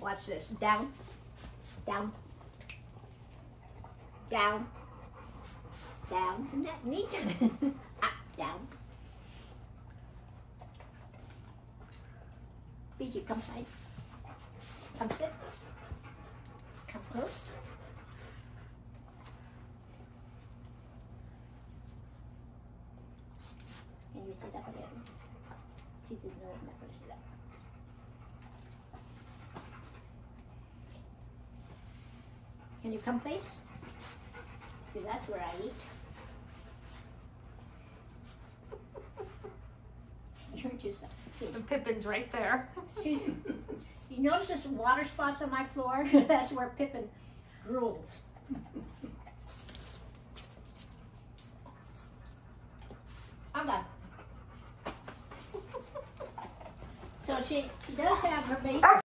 Watch this. Down, down, down, down. Isn't that neat? Up, down. BG, come side. Come sit. Come close. Can you sit up again? Sit is no, I'm not going to sit up. Can you come please? See, that's where I eat. You hurt yourself. The Pippin's right there. she's, you notice there's some water spots on my floor? That's where Pippin drools. I'm done. So she, she does have her base.